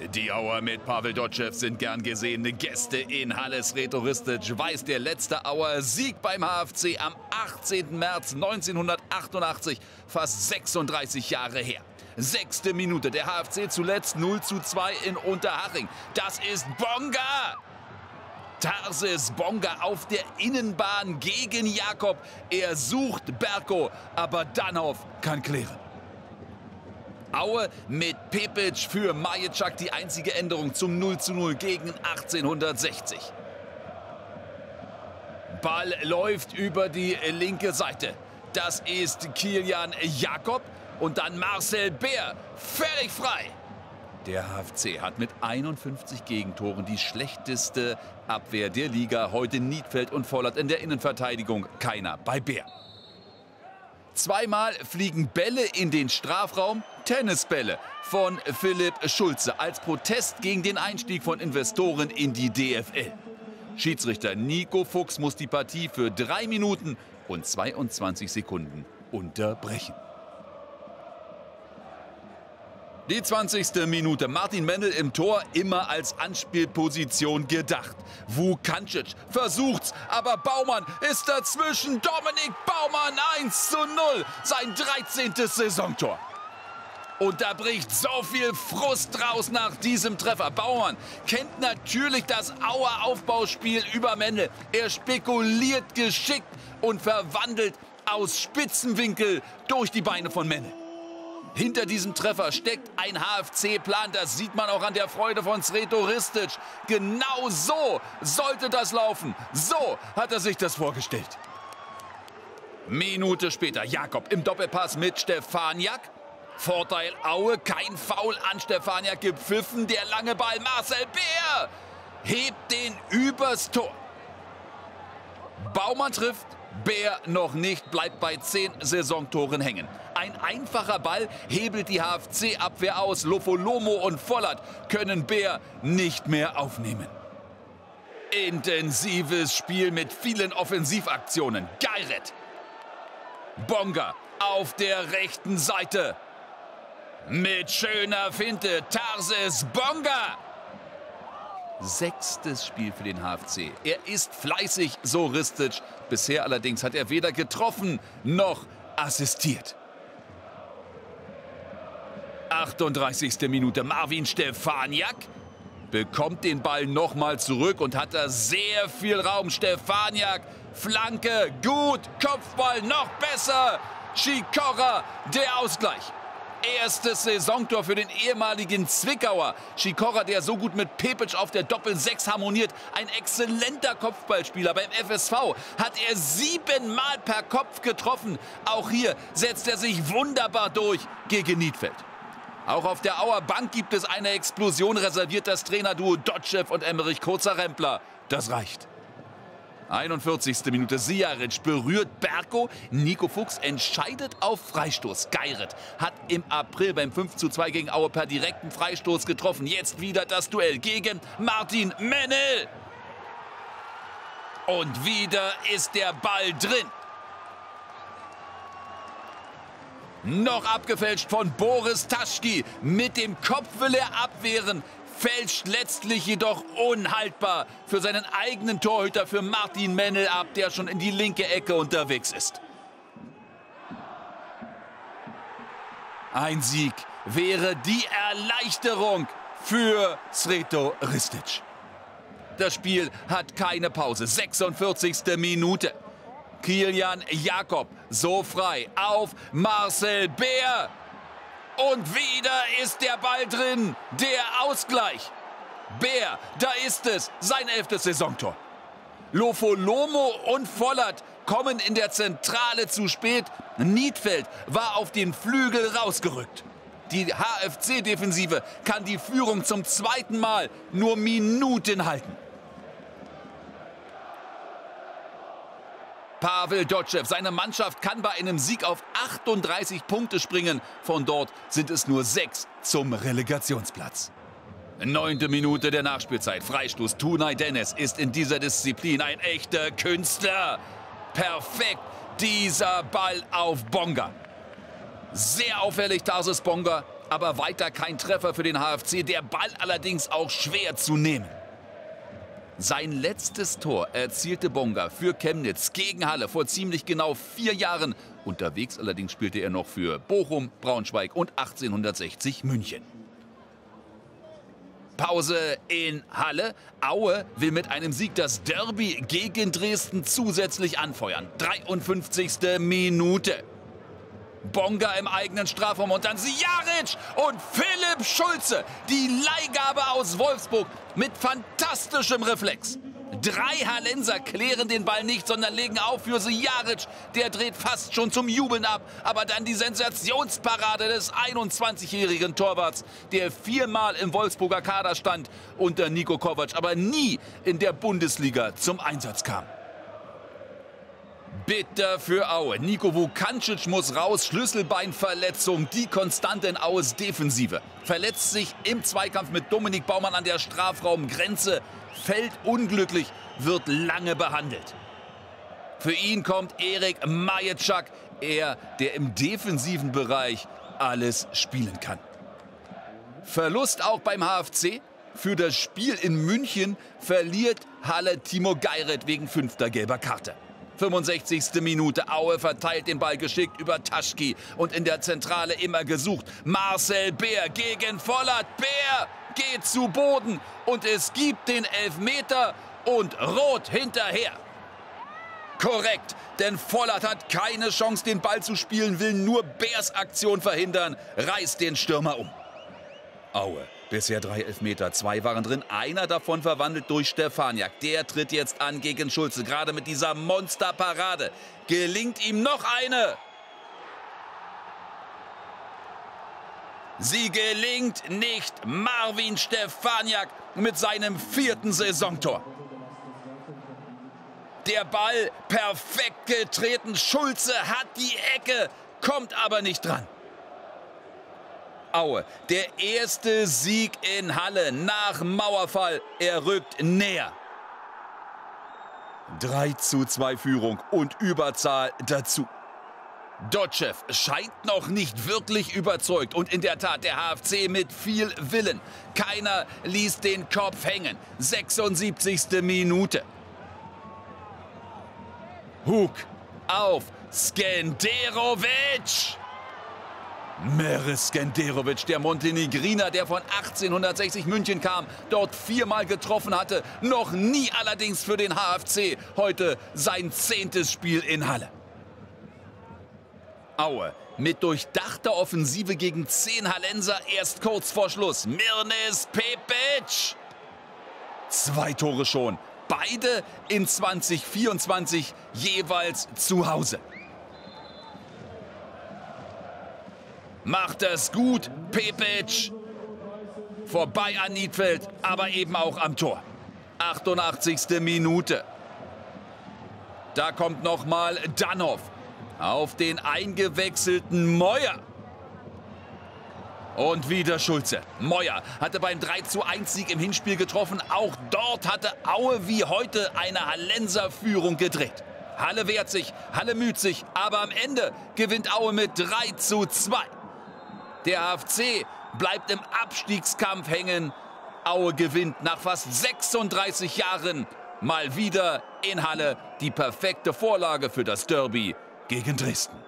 Die Auer mit Pavel Dotschew sind gern gesehene Gäste in Halles Retoristic. Weiß der letzte Auer Sieg beim HFC am 18. März 1988, fast 36 Jahre her. Sechste Minute, der HFC zuletzt 0 zu 2 in Unterhaching. Das ist Bonga! Tarsis Bonga auf der Innenbahn gegen Jakob. Er sucht Berko, aber Danhoff kann klären. Aue mit Pepic für Majitschak die einzige Änderung zum 0 zu 0 gegen 1860. Ball läuft über die linke Seite. Das ist Kilian Jakob und dann Marcel Bär. Völlig frei. Der HFC hat mit 51 Gegentoren die schlechteste Abwehr der Liga. Heute Niedfeld und Vollert in der Innenverteidigung. Keiner bei Bär. Zweimal fliegen Bälle in den Strafraum, Tennisbälle von Philipp Schulze als Protest gegen den Einstieg von Investoren in die DFL. Schiedsrichter Nico Fuchs muss die Partie für drei Minuten und 22 Sekunden unterbrechen. Die 20. Minute. Martin Mendel im Tor immer als Anspielposition gedacht. Vukancic versucht's, aber Baumann ist dazwischen. Dominik Baumann 1 zu 0. Sein 13. Saisontor. Und da bricht so viel Frust raus nach diesem Treffer. Baumann kennt natürlich das Auer Aufbauspiel über Mendel. Er spekuliert geschickt und verwandelt aus Spitzenwinkel durch die Beine von Mendel. Hinter diesem Treffer steckt ein HFC-Plan. Das sieht man auch an der Freude von Sreto Ristic. Genau so sollte das laufen. So hat er sich das vorgestellt. Minute später Jakob im Doppelpass mit Stefaniak. Vorteil Aue, kein Foul an Stefaniak gepfiffen. Der lange Ball Marcel Bär hebt den übers Tor. Baumann trifft, Bär noch nicht, bleibt bei zehn Saisontoren hängen. Ein einfacher Ball hebelt die HFC-Abwehr aus. Lofolomo und Vollert können Bär nicht mehr aufnehmen. Intensives Spiel mit vielen Offensivaktionen. Geiret. Bonga auf der rechten Seite. Mit schöner Finte Tarses Bonga. Sechstes Spiel für den HFC. Er ist fleißig, so Ristic. Bisher allerdings hat er weder getroffen noch assistiert. 38. Minute. Marvin Stefaniak bekommt den Ball nochmal zurück und hat da sehr viel Raum. Stefaniak, Flanke, gut, Kopfball noch besser. Schikora, der Ausgleich. Erstes Saisontor für den ehemaligen Zwickauer. Schikora, der so gut mit Pepic auf der Doppel-6 harmoniert. Ein exzellenter Kopfballspieler. Beim FSV hat er siebenmal per Kopf getroffen. Auch hier setzt er sich wunderbar durch gegen Niedfeld. Auch auf der Auer Bank gibt es eine Explosion, reserviert das Trainerduo Dotschew und Emmerich Kurzer-Rempler. Das reicht. 41. Minute. Siaric berührt Berko. Nico Fuchs entscheidet auf Freistoß. Geiret hat im April beim 5 zu 2 gegen Aue per direkten Freistoß getroffen. Jetzt wieder das Duell gegen Martin Mennel. Und wieder ist der Ball drin. Noch abgefälscht von Boris Taschki. Mit dem Kopf will er abwehren. Fälscht letztlich jedoch unhaltbar für seinen eigenen Torhüter, für Martin Mennel ab, der schon in die linke Ecke unterwegs ist. Ein Sieg wäre die Erleichterung für Sreto Ristic. Das Spiel hat keine Pause. 46. Minute. Kilian Jakob so frei auf Marcel Bär. Und wieder ist der Ball drin. Der Ausgleich. Bär, da ist es. Sein elftes Saisontor. Lofolomo und Vollert kommen in der Zentrale zu spät. Niedfeld war auf den Flügel rausgerückt. Die HFC-Defensive kann die Führung zum zweiten Mal nur Minuten halten. Pavel Dotschew. Seine Mannschaft kann bei einem Sieg auf 38 Punkte springen. Von dort sind es nur sechs zum Relegationsplatz. Neunte Minute der Nachspielzeit. Freistoß. Tunay Dennis ist in dieser Disziplin ein echter Künstler. Perfekt dieser Ball auf Bonga. Sehr auffällig Tarsis Bonga. Aber weiter kein Treffer für den HFC, der Ball allerdings auch schwer zu nehmen. Sein letztes Tor erzielte Bonga für Chemnitz gegen Halle vor ziemlich genau vier Jahren. Unterwegs allerdings spielte er noch für Bochum, Braunschweig und 1860 München. Pause in Halle. Aue will mit einem Sieg das Derby gegen Dresden zusätzlich anfeuern. 53. Minute. Bonga im eigenen Strafraum und dann Sijaric und Philipp Schulze. Die Leihgabe aus Wolfsburg mit fantastischem Reflex. Drei Hallenser klären den Ball nicht, sondern legen auf für Sijaric. Der dreht fast schon zum Jubeln ab. Aber dann die Sensationsparade des 21-jährigen Torwarts, der viermal im Wolfsburger Kader stand unter Niko Kovac, aber nie in der Bundesliga zum Einsatz kam. Bitter für Aue. Nico Vukancic muss raus. Schlüsselbeinverletzung. Die Konstante in Aues Defensive. Verletzt sich im Zweikampf mit Dominik Baumann an der Strafraumgrenze. Fällt unglücklich. Wird lange behandelt. Für ihn kommt Erik Majetschak. Er, der im defensiven Bereich alles spielen kann. Verlust auch beim HFC. Für das Spiel in München verliert Halle Timo Geiret wegen fünfter gelber Karte. 65. Minute. Aue verteilt den Ball geschickt über Taschki und in der Zentrale immer gesucht. Marcel Bär gegen Vollert. Bär geht zu Boden und es gibt den Elfmeter und Rot hinterher. Korrekt, denn Vollert hat keine Chance, den Ball zu spielen, will nur Bärs Aktion verhindern, reißt den Stürmer um. Aue Bisher drei Elfmeter, zwei waren drin, einer davon verwandelt durch Stefaniak. Der tritt jetzt an gegen Schulze, gerade mit dieser Monsterparade. Gelingt ihm noch eine. Sie gelingt nicht Marvin Stefaniak mit seinem vierten Saisontor. Der Ball perfekt getreten. Schulze hat die Ecke, kommt aber nicht dran. Aue. Der erste Sieg in Halle nach Mauerfall. Er rückt näher. 3 zu 2 Führung und Überzahl dazu. Dotschew scheint noch nicht wirklich überzeugt und in der Tat der HFC mit viel Willen. Keiner ließ den Kopf hängen. 76. Minute. Hug auf Skenderovic. Meris Skenderovic, der Montenegriner, der von 1860 München kam, dort viermal getroffen hatte, noch nie allerdings für den HFC. Heute sein zehntes Spiel in Halle. Aue mit durchdachter Offensive gegen zehn Hallenser erst kurz vor Schluss. Mirnes Pepic. Zwei Tore schon. Beide in 2024 jeweils zu Hause. Macht es gut, Pepic. Vorbei an Niedfeld, aber eben auch am Tor. 88. Minute. Da kommt nochmal Danhoff auf den eingewechselten Meuer. Und wieder Schulze. Meuer hatte beim 3 zu 1 Sieg im Hinspiel getroffen. Auch dort hatte Aue wie heute eine Hallenser Führung gedreht. Halle wehrt sich, Halle müht sich, aber am Ende gewinnt Aue mit 3 zu 2. Der HFC bleibt im Abstiegskampf hängen. Aue gewinnt nach fast 36 Jahren mal wieder in Halle die perfekte Vorlage für das Derby gegen Dresden.